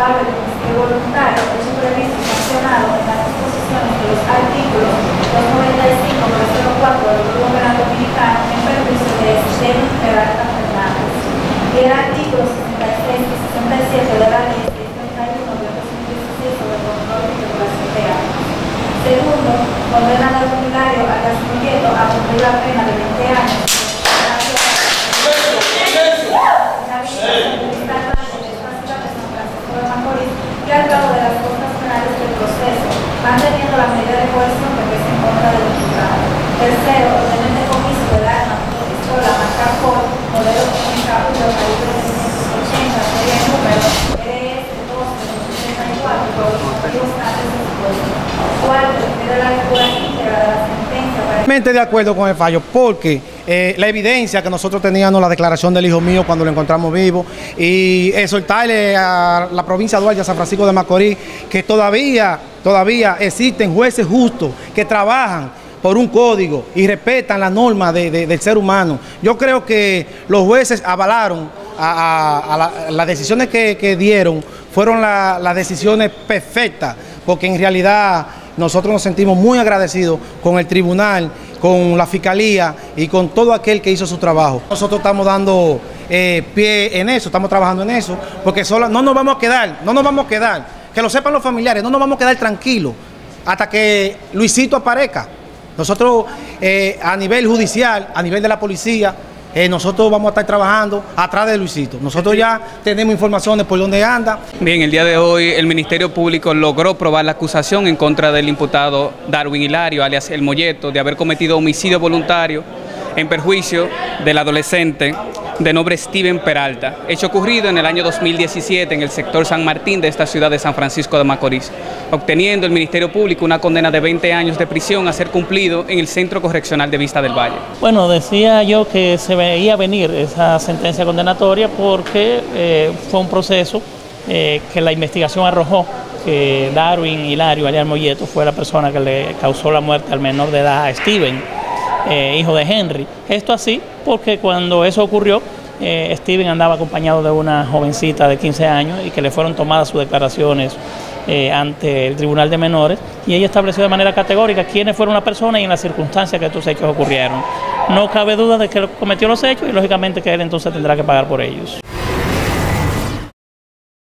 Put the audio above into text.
trabajo de homicidio voluntario, hecho previsto y sancionado en las disposiciones de los artículos 295 04 del Código Penal Dominicano en perjuicio de Esteban Peralta Fernández y el artículo 66 y 67 de la ley 631 de 2016 sobre el control y regulación de armas. Segundo, condena al ordinario a Castillo a cumplir la pena de 20 años y al cabo de las costas penales del proceso, manteniendo la medida de coerción que pesa en contra del imputado. Tercero, ordena el decomiso del arma pistola marca Ford, modelo MK1 calibre 380, serie número ES 12 por los motivos antes expuestos. Cuarto, pide la de la sentencia de acuerdo con el fallo, porque eh, la evidencia que nosotros teníamos, la declaración del hijo mío cuando lo encontramos vivo, y exhortarle a la provincia de Duarte, a San Francisco de Macorís, que todavía, todavía existen jueces justos que trabajan por un código y respetan las normas de- de- del ser humano. Yo creo que los jueces avalaron la- las decisiones que, que dieron, fueron la- las decisiones perfectas, porque en realidad nosotros nos sentimos muy agradecidos con el tribunal, con la fiscalía y con todo aquel que hizo su trabajo. Nosotros estamos dando eh, pie en eso, estamos trabajando en eso, porque solo, no nos vamos a quedar, no nos vamos a quedar, que lo sepan los familiares, no nos vamos a quedar tranquilos hasta que Luisito aparezca. Nosotros eh, a nivel judicial, a nivel de la policía, eh, nosotros vamos a estar trabajando atrás de Luisito. Nosotros ya tenemos informaciones por dónde anda, Bien, el día de hoy el Ministerio Público logró probar la acusación en contra del imputado Darwin Hilario, alias El Molleto, de haber cometido homicidio voluntario en perjuicio del adolescente de nombre Steven Peralta, hecho ocurrido en el año 2017 en el sector San Martín de esta ciudad de San Francisco de Macorís, obteniendo el Ministerio Público una condena de 20 años de prisión a ser cumplido en el Centro Correccional de Vista del Valle. Bueno, decía yo que se veía venir esa sentencia condenatoria porque eh, fue un proceso eh, que la investigación arrojó que Darwin Hilario alias Molleto fue la persona que le causó la muerte al menor de edad, a Steven, eh, hijo de Henry. Esto así porque cuando eso ocurrió, eh, Steven andaba acompañado de una jovencita de 15 años y que le fueron tomadas sus declaraciones eh, ante el Tribunal de Menores y ella estableció de manera categórica quiénes fueron las personas y en las circunstancias que estos hechos ocurrieron. No cabe duda de que cometió los hechos y lógicamente que él entonces tendrá que pagar por ellos.